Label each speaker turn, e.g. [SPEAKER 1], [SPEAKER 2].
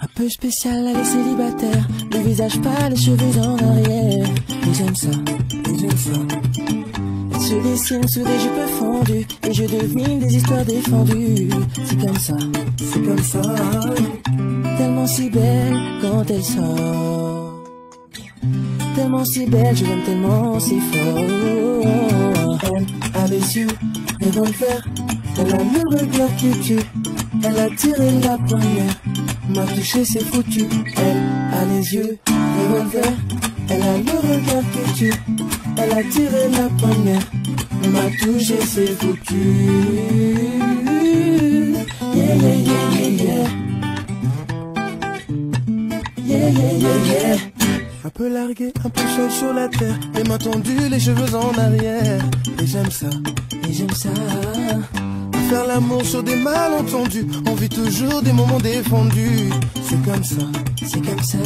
[SPEAKER 1] Un peu spécial, elle est célibataire. Le visage pas, les cheveux en arrière. Et j'aime ça, et j'aime ça. Elle se dessine sous des jupes fendues. Et je devine des histoires défendues. C'est comme ça, c'est comme ça. Tellement si belle quand elle sort. Tellement si belle, je l'aime tellement si fort. Elle a les yeux, revolver. Elle a le regard qui tue. Elle a tiré la première. M'a touché, c'est foutu. Elle a les yeux, revolver. Elle a le regard qui tue. Elle a tiré la première. M'a touché, c'est foutu. Yeah, yeah, yeah, yeah, yeah. Yeah, yeah, yeah, yeah.
[SPEAKER 2] Un peu largué, un peu chaud sur la terre. Les mains tendues, les cheveux en arrière. Et j'aime ça.
[SPEAKER 1] Et j'aime ça.
[SPEAKER 2] Faire l'amour sur des malentendus. On vit toujours des moments défendus. C'est comme ça.
[SPEAKER 1] C'est comme ça.